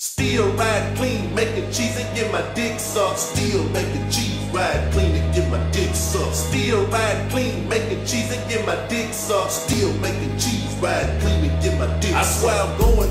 Still ride clean, making cheese and get my dick sucked. Still making cheese, ride clean and get my dick sucked. Still ride clean, making cheese and get my dick sucked. Still making cheese, ride clean and get my dick sucked. I swear I'm going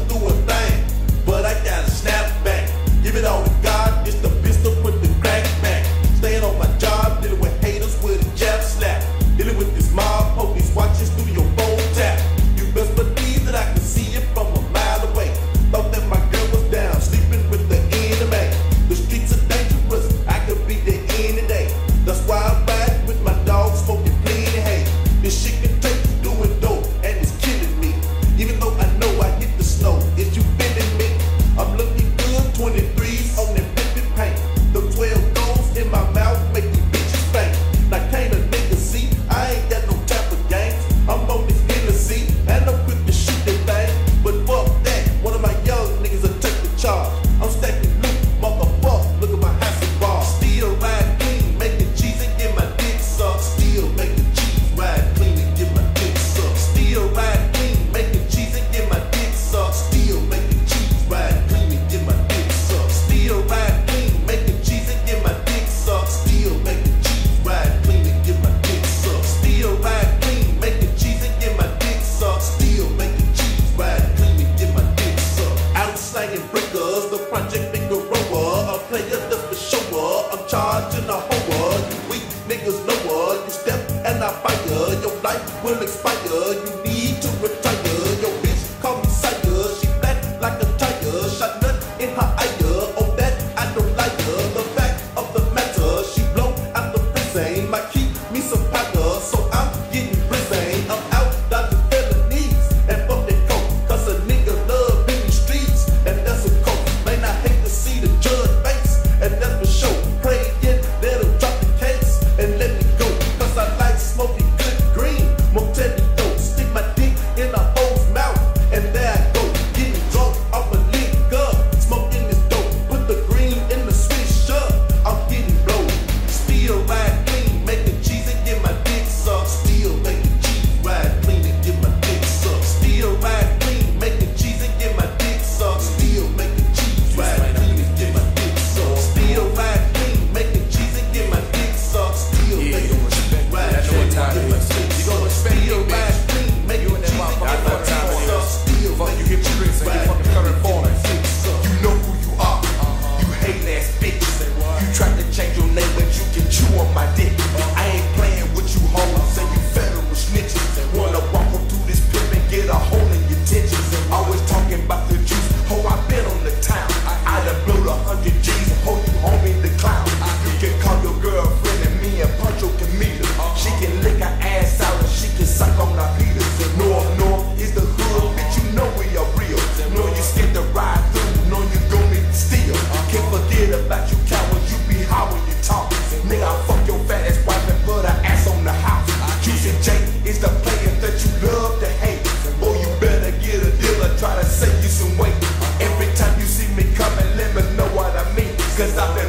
fingers lower. You step and I fire. Your life will expire. You need to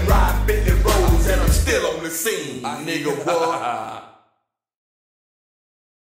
ride and I'm still on the scene. Nigga, what?